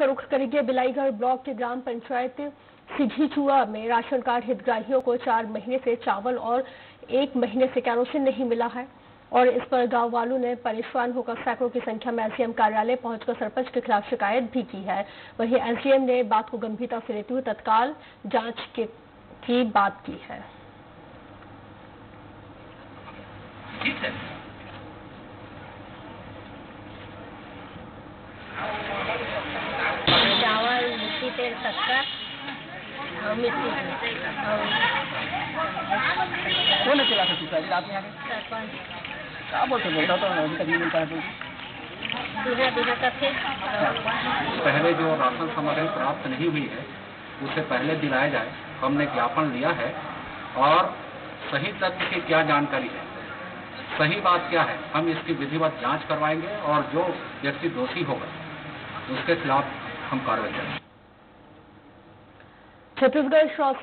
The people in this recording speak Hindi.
रुख करेंगे। बिलाईगढ़ ब्लॉक के ग्राम पंचायत सिझीचुआ में राशन कार्ड हितग्राहियों को चार महीने से चावल और एक महीने से कैरोसिन नहीं मिला है और इस पर गाँव वालों ने परेशान होकर सैकड़ों की संख्या में एसडीएम कार्यालय पहुंचकर सरपंच के खिलाफ शिकायत भी की है। वहीं एसडीएम ने बात को गंभीरता से लेते हुए तत्काल जाँच की बात की है चावल मिट्टी तेल शक्कर और मिट्टी कौन अकेला था पिताजी आप यहाँ सरपंच। क्या बोलते बोलता तो अभी तक नहीं मिलता है दूसरा दूसरा का फिर पहले जो राशन सामग्री प्राप्त नहीं हुई है उसे पहले दिलाया जाए। हमने ज्ञापन लिया है और सही तथ्य की क्या जानकारी है? सही बात क्या है? हम इसकी विधिवत जाँच करवाएँगे और जो व्यक्ति दोषी होगा उसके खिलाफ हम कार्रवाई करेंगे। ছত্তিশগড় সস